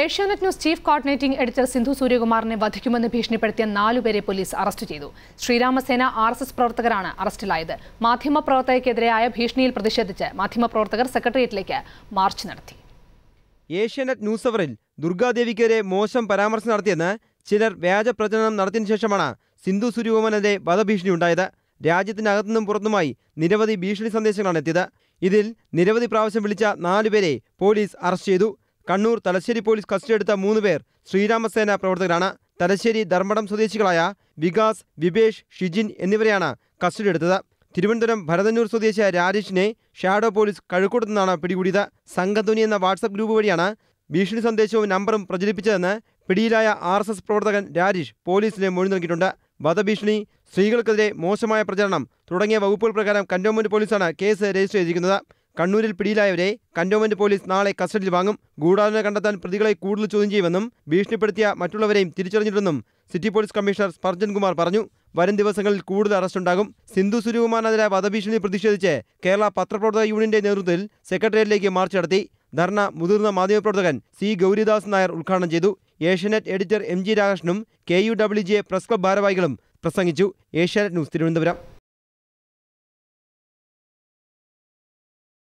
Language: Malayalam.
Asianet news chief coordinating editor Sindhu സൂര്യകുമാറിനെ വധിക്കുമെന്ന് ഭീഷണിപ്പെടുത്തിയ നാലുപേരെ പോലീസ് അറസ്റ്റ് ചെയ്തു. ശ്രീരാമസേന ആർ എസ് എസ് പ്രവർത്തകരാണ് അറസ്റ്റിലായത്. മാധ്യമപ്രവർത്തകർക്കെതിരായ ഭീഷണിയിൽ പ്രതിഷേധിച്ച് മാധ്യമപ്രവർത്തകർ സെക്രട്ടേറിയറ്റിലേക്ക് മാർച്ച് നടത്തി. ഏഷ്യാനെറ്റ് ന്യൂസ് അവറിൽ ദുർഗാദേവിക്കെതിരെ മോശം പരാമർശം നടത്തിയെന്ന് ചിലർ വ്യാജ പ്രചരണം നടത്തിയതിനു ശേഷമാണ് സിന്ധു സൂര്യകുമാറിനെതിരെ വധഭീഷണി ഉണ്ടായത്. രാജ്യത്തിനകത്തുനിന്നും പുറത്തുമായി നിരവധി ഭീഷണി സന്ദേശങ്ങളാണ് എത്തിയത്. ഇതിൽ നിരവധി പ്രാവശ്യം വിളിച്ച നാലുപേരെ പോലീസ് അറസ്റ്റ് ചെയ്തു. കണ്ണൂർ തലശ്ശേരി പോലീസ് കസ്റ്റഡി എടുത്ത മൂന്ന് പേർ ശ്രീരാമസേന പ്രവർത്തകരാണ്. തലശ്ശേരി ധർമ്മടം സ്വദേശികളായ വികാസ് വിവേഷ് ഷിജിൻ എന്നിവരെയാണ് കസ്റ്റഡി എടുത്തത്. തിരുവനന്തപുരം ഭരതന്നൂർ സ്വദേശിയായ രാജേഷിനെ ഷാഡോ പോലീസ് കഴുക്കൂട്ടത്തു നിന്നാണ് പിടികൂടിയത്. സംഘധ്വനി എന്ന വാട്സപ്പ് ഗ്രൂപ്പ് വഴിയാണ് ഭീഷണി സന്ദേശവും നമ്പറും പ്രചരിപ്പിച്ചതെന്ന് പിടിയിലായ ആർ എസ് എസ് പ്രവർത്തകൻ രാജേഷ് പോലീസിന് മൊഴി നൽകിയിട്ടുണ്ട്. വധഭീഷണി സ്ത്രീകൾക്കെതിരെ മോശമായ പ്രചരണം തുടങ്ങിയ വകുപ്പുകൾ പ്രകാരം കന്റോൺമെന്റ് പോലീസാണ് കേസ് രജിസ്റ്റർ ചെയ്തിരിക്കുന്നത്. കണ്ണൂരിൽ പിടിയിലായവരെ കന്റോൺമെന്റ് പോലീസ് നാളെ കസ്റ്റഡിയിൽ വാങ്ങും. ഗൂഢാലോചന കണ്ടെത്താൻ പ്രതികളെ കൂടുതൽ ചോദ്യം ചെയ്യുമെന്നും ഭീഷണിപ്പെടുത്തിയ മറ്റുള്ളവരെയും തിരിച്ചറിഞ്ഞിട്ടുണ്ടെന്നും city police commissioner Spurgeon Kumar പറഞ്ഞു. വരും ദിവസങ്ങളിൽ കൂടുതൽ അറസ്റ്റ് ഉണ്ടാകും. സിന്ധു സുരകുമാറിനെതിരെ വധഭീഷണി പ്രതിഷേധിച്ച് കേരള പത്രപ്രവർത്തക യൂണിയന്റെ നേതൃത്വത്തിൽ സെക്രട്ടേറിയറ്റിലേക്ക് മാർച്ച് നടത്തി. ധർണ മുതിർന്ന മാധ്യമപ്രവർത്തകൻ സി. ഗൗരിദാസ് നായർ ഉദ്ഘാടനം ചെയ്തു. Asianet editor M. G രാകൃഷ്ണനും K. U. W. J. Press club ഭാരവാഹികളും പ്രസംഗിച്ചു. ഏഷ്യാനെറ്റ് ന്യൂസ് തിരുവനന്തപുരം.